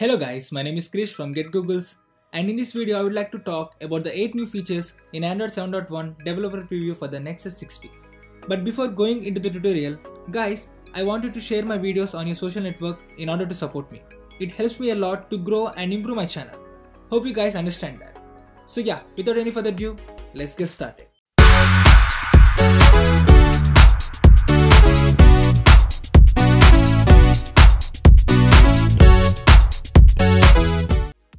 Hello guys, my name is Krish from GetGoogles and in this video I would like to talk about the 8 new features in Android 7.1 developer preview for the Nexus 6P. But before going into the tutorial, guys, I want you to share my videos on your social network in order to support me. It helps me a lot to grow and improve my channel. Hope you guys understand that. So yeah, without any further ado, let's get started.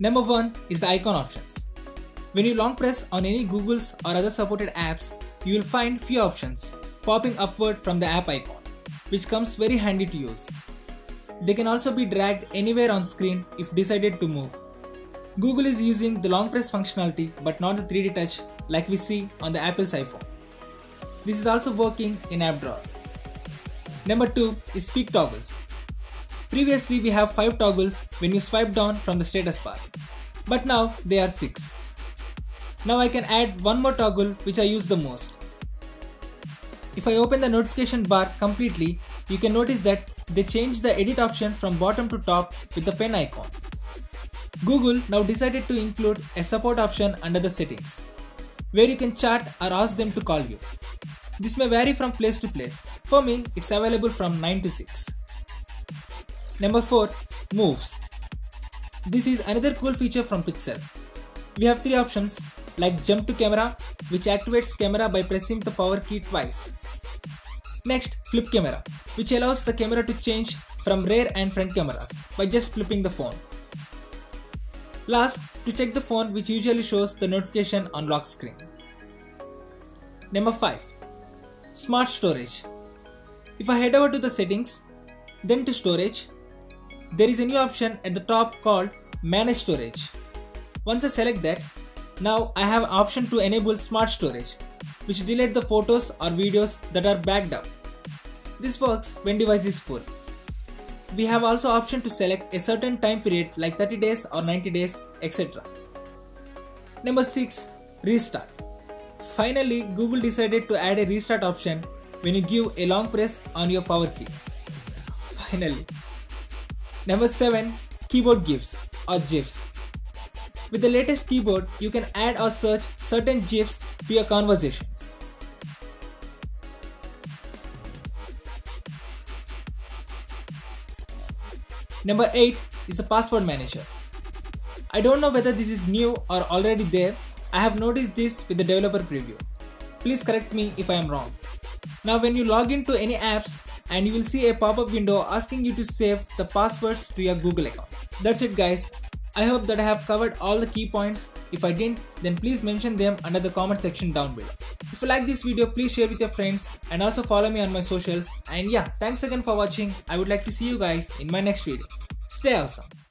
Number 1 is the icon options. When you long press on any Google's or other supported apps, you will find few options popping upward from the app icon, which comes very handy to use. They can also be dragged anywhere on screen if decided to move. Google is using the long press functionality but not the 3D touch like we see on the Apple's iPhone. This is also working in App Drawer. Number 2 is Quick Toggles. Previously we have 5 toggles when you swipe down from the status bar, but now they are 6. Now I can add one more toggle which I use the most. If I open the notification bar completely, you can notice that they changed the edit option from bottom to top with the pen icon. Google now decided to include a support option under the settings, where you can chat or ask them to call you. This may vary from place to place. For me, it's available from 9 to 6. Number 4. Moves. This is another cool feature from Pixel. We have three options like jump to camera which activates camera by pressing the power key twice. Next flip camera which allows the camera to change from rear and front cameras by just flipping the phone. Last to check the phone which usually shows the notification on lock screen. Number 5. Smart Storage. If I head over to the settings, then to storage, there is a new option at the top called Manage Storage. Once I select that, now I have option to enable Smart Storage, which delete the photos or videos that are backed up. This works when device is full. We have also option to select a certain time period like 30 days or 90 days, etc. Number 6. Restart. Finally, Google decided to add a restart option when you give a long press on your power key. Finally. Number 7. Keyboard GIFs or GIFs. With the latest keyboard, you can add or search certain GIFs to your conversations. Number 8 is a password manager. I don't know whether this is new or already there. I have noticed this with the developer preview. Please correct me if I am wrong. Now when you log into any apps, and you will see a pop-up window asking you to save the passwords to your Google account. That's it guys. I hope that I have covered all the key points. If I didn't, then please mention them under the comment section down below. If you like this video, please share with your friends and also follow me on my socials. And yeah, thanks again for watching. I would like to see you guys in my next video. Stay awesome.